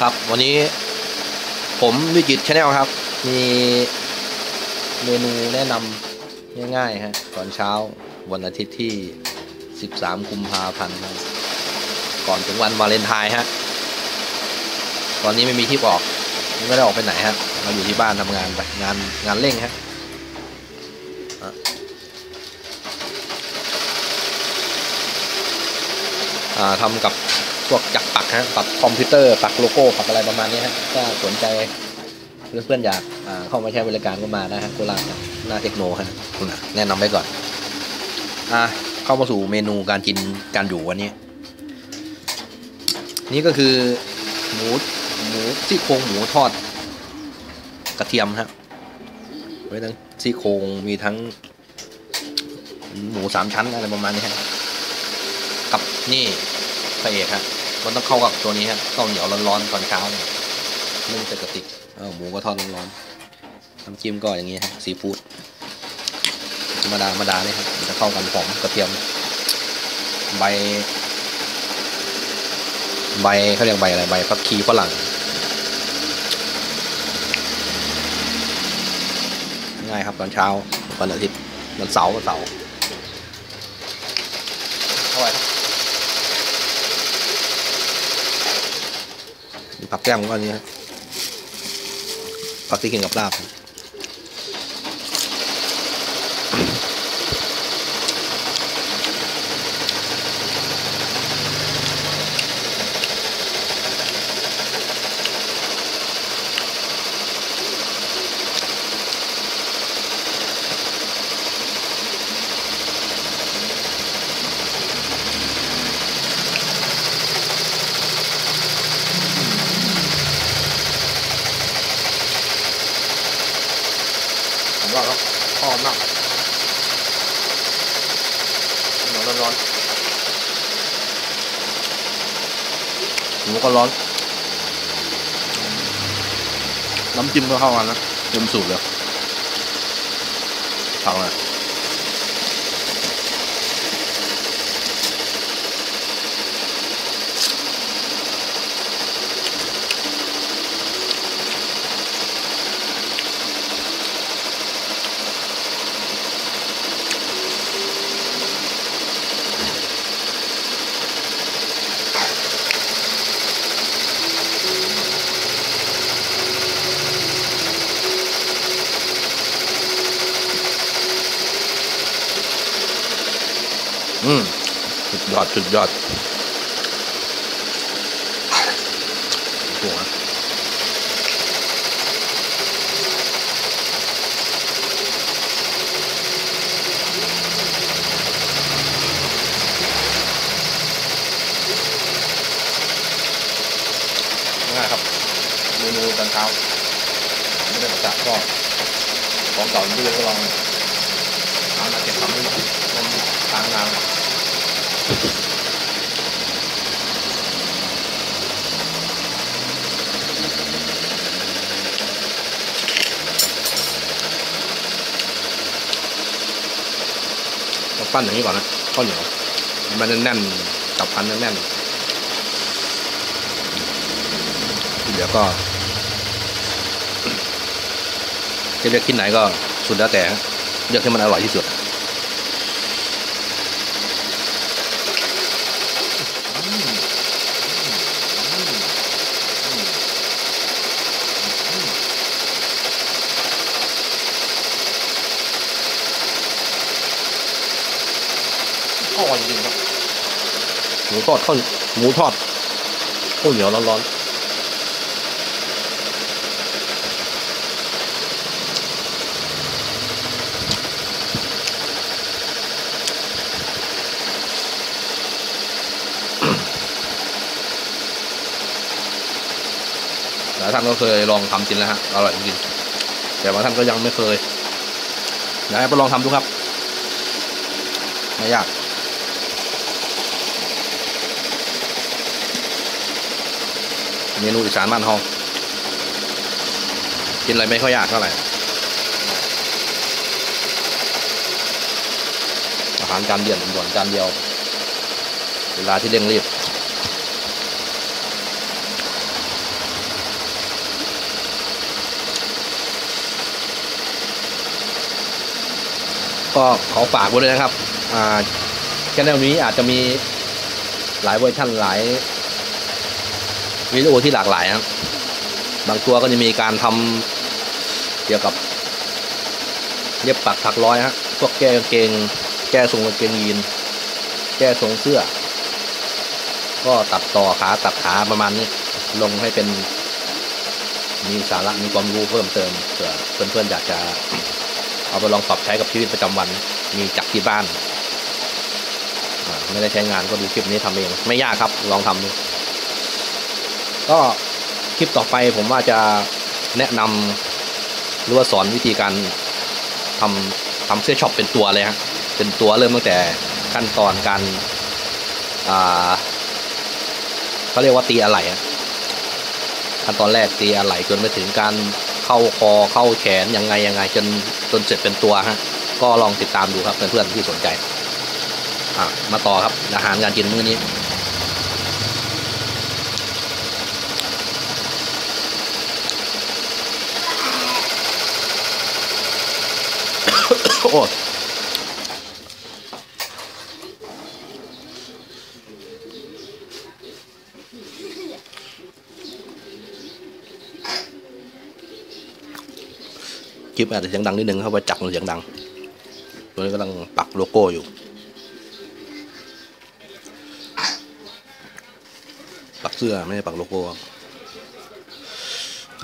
ครับวันนี้ผมวิจิต Channel ครับ มีเมนูแนะนำง่ายๆฮะตอนเช้าวันอาทิตย์ที่ 13 กุมภาพันธ์ก่อนถึงวันวาเลนไทน์ฮะตอนนี้ไม่มีที่ออกไม่ได้ออกไปไหนฮะเราอยู่ที่บ้านทำงานไปงานงานเร่งฮะทำกับ พวกจักรปักฮะปักคอมพิวเตอร์ปักโลโก้ปักอะไรประมาณนี้ฮะถ้าสนใจเพื่อนๆอยากเข้ามาใช้บริการก็มาได้ฮะโคราชหน้าเทคโนฮะแนะนำไว้ก่อนอะเข้ามาสู่เมนูการกินการอยู่วันนี้ นี่ก็คือหมูหมูซี่โครงหมูทอด กระเทียมครับไว้ทั้งซี่โครงมีทั้ง หมูสามชั้นอะไรประมาณนี้ฮะกับนี่พระเอกครับ มันต้องเข้ากับตัวนี้ฮะข้าวเหนียวร้อนๆตอนเช้าเนี่ยนึ่งใส่กระติกเออหมูก็ทอดร้อนๆน้ำจิ้มก็อย่างนี้ฮะซีฟู้ดธรรมดาธรรมดาเลยครับจะเข้ากันหอมกระเทียม ใบ ใบเขาเรียกใบอะไรใบฟักคีฝรั่งง่ายครับตอนเช้าวันอาทิตย์วันเสาร์วันเสาร์เท่าไหร่ครับมี ผักแก้มก็อันนี้ครับผักที่กินกับลาบ ครับทอดมากเหนียวร้อนๆห อืมสุดยอดสุดยอดหัวง่ายครับเมนูตอนเช้าไม่ได้ประจักษ์ก็ของเก่าที่เราก็ลองหามาเก็บทำให้หมัน ทางงานเราปั้นอย่างนี้ก่อนนะข้าวเหนียวมันแน่นๆจับพันแน่นๆเดี๋ยวก็จะเลือกที่ไหนก็สุดแล้วแต่เลือกให้มันอร่อยที่สุด จริงครับหมูทอดข้าวหมูทอดข้าวเหนียวร้อนๆหลายท่านก็เคยลองทำกินแล้วฮะอร่อยจริงแต่บางท่านก็ยังไม่เคยอยากให้ไปลองทำดูครับ ไม่ยาก เมนูอีสานบ้าห้องกินอะไรไม่ค่อยยากเท่าไหร่อาหารการเดียวด่วนการเดียว เวลาที่เร่งรีบก็ขอฝากไว้เลยนะครับแค่แนวนี้อาจจะมีหลายเวอร์ชั่นหลาย วิดีโอที่หลากหลายนะครับบางตัวก็จะมีการทำเกี่ยวกับเย็บปักถักร้อยฮะพวกแก้เกง แก้ทรงกางเกงยีน แก้ทรงเสื้อ ก็ตัดต่อขาตัดขาประมาณนี้ ลงให้เป็นมีสาระมีความรู้เพิ่มเติมเผื่อเพื่อนๆอยากจะเอาไปลองปรับใช้กับชีวิตประจำวัน มีจากที่บ้าน ไม่ได้ใช้งานก็ดูคลิปนี้ทำเอง ไม่ยากครับ ลองทำดู ก็คลิปต่อไปผมว่าจะแนะนำหรือว่าสอนวิธีการทำทำเสื้อช็อปเป็นตัวเลยฮะเป็นตัวเริ่มตั้งแต่ขั้นตอนการอ่าเขาเรียกว่าตีอะไหล่ขั้นตอนแรกตีอะไหล่จนไปถึงการเข้าคอเข้าแขนยังไงยังไงจนจนเสร็จเป็นตัวฮะก็ลองติดตามดูครับเพื่อนๆที่สนใจอะมาต่อครับอาหารการกินมื้อนี้ โอ้คลิปอาจจะเสียงดังนิดนึงเข้าไปจับมันเสียงดัง ตัวนี้กำลังปักโลโก้อยู่ ปักเสื้อไม่ได้ปักโลโก้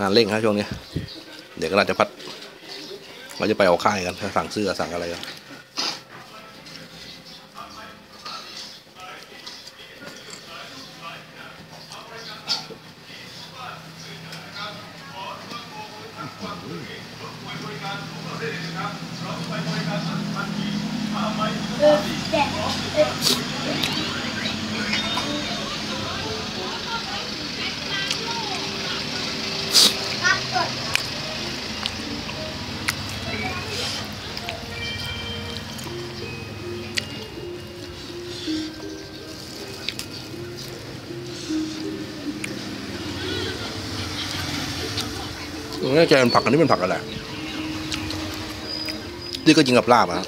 งานเร่งครับช่วงนี้ เดี๋ยวก็ราจะพัด เราจะไปเอาค่ายกันสั่งเสื้อสั่งอะไรกัน ไม่แน่ใจมันผักอันนี้เป็นผักอะไรนี่ก็จริงกับลาบอะ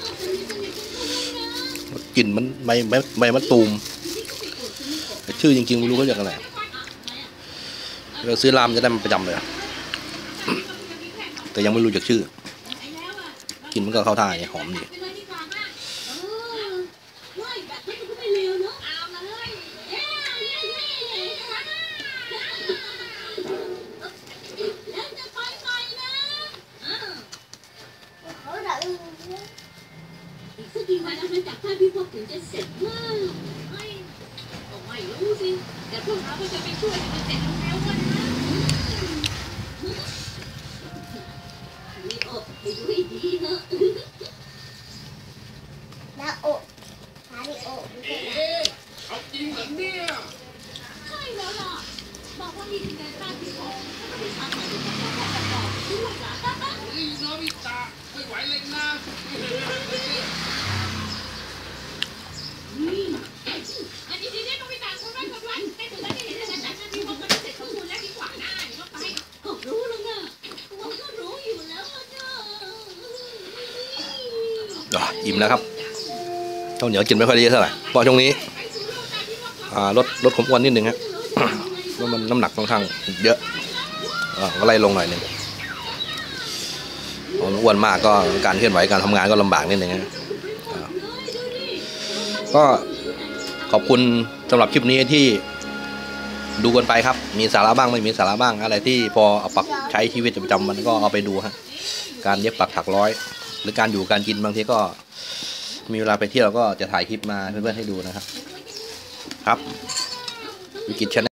กลิ่นมันใบใบใบมะตูมชื่อจริงๆไม่รู้เขาเรียกอะไรเราซื้อลามจะได้มันประจำเลยแต่ยังไม่รู้จักชื่อกินมันก็เข้าท่าไงหอมดี ไปเลยดีกว่าค่ะเออเฮ้ยแบบนี้มันก็ไม่เลวเนอะเอามาเลยเย้เย้เย้แล้วจะไปใหม่นะอ่าอีกสักกี่วันอาหารจากท่านพี่พวกถึงจะเสร็จว่าไม่ก็ไม่รู้สิ แต่พวกเราก็จะไปช่วยให้มันเสร็จเร็วๆกันนะนี่โอ้ไปดูให้ดีเถอะ เอาจริงเหรอเนี่ย ใช่แล้วล่ะ บอกว่ามีคะแนนต้านที่สองไม่ได้ทำอะไรที่ต้องประกอบด้วยล่ะ เฮ้ยโนบิตะ ไหวเลยนะอันนี้ทีนี้ต้องไปตามคนไว้คนไว้ให้ถึงแล้วที่เห็นอาจารย์มีคนมาเสร็จข้อมูลแล้วดีกว่าหน้านี่ก็ไปก็รู้แล้วนะผมก็รู้อยู่แล้วนะอะอิ่มแล้วครับข้าวเหนียวกินไม่ค่อยได้เยอะเท่าไหร่เพราะช่วงนี้ลดลดความอ้วนนิดนึงฮะเพราะมันน้ำหนักค่อนข้างเยอะอ่าก็ไล่ลงหน่อยหนึง อมันอ้วนมากก็การเคลื่อนไหวการทำงานก็ลำบากนิดนึงฮะก็ขอบคุณสำหรับคลิปนี้ที่ดูกันไปครับ มีสาระบ้างไม่มีสาระบ้างอะไรที่พอเอาปรับใช้ชีวิตประจำวันก็เอาไปดูฮะการเย็บปักถักร้อย หรือการอยู่การกินบางทีก็มีเวลาไปเที่ยวก็จะถ่ายคลิปมาเพื่อนๆให้ดูนะครับ ครับวิกิตชน